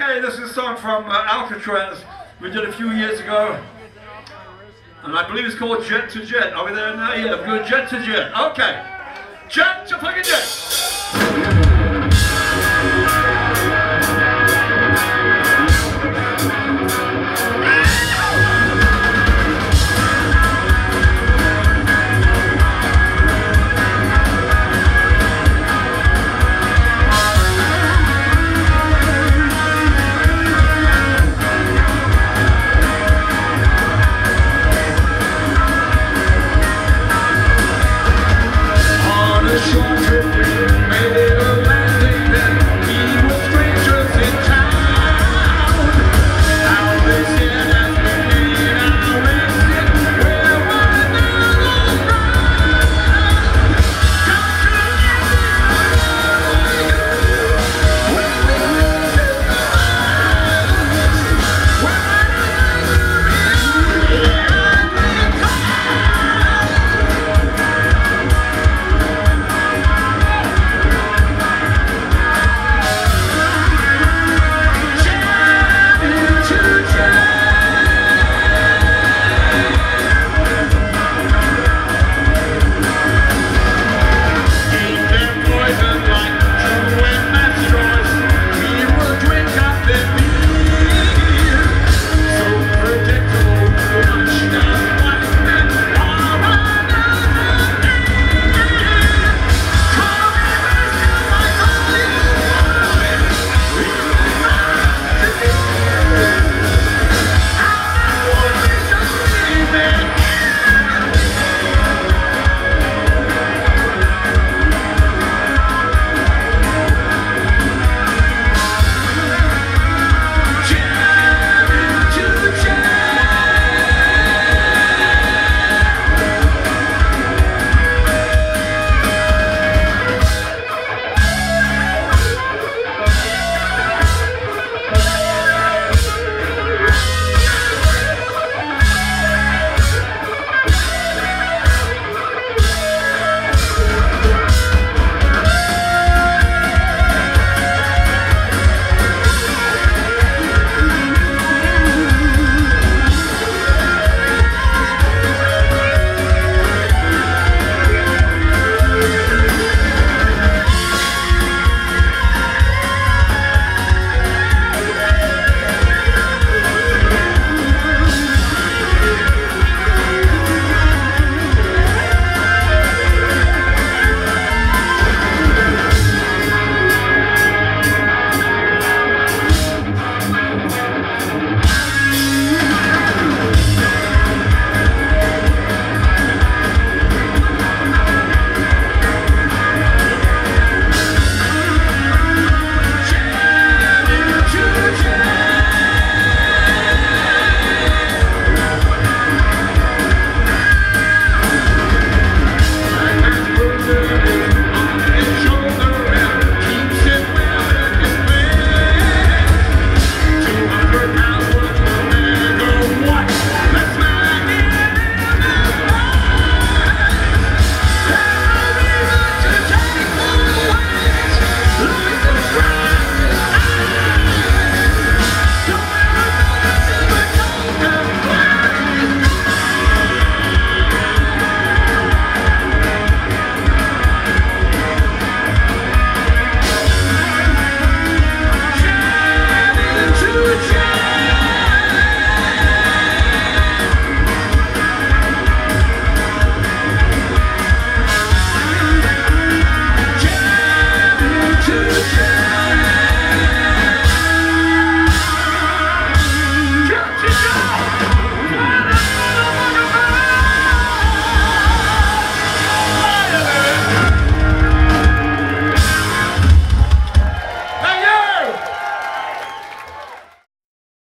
Okay, this is a song from uh, Alcatrazz we did a few years ago. And I believe it's called Jet to Jet. Are we there now? Yeah, we're Jet to Jet. Okay. Jet to fucking Jet.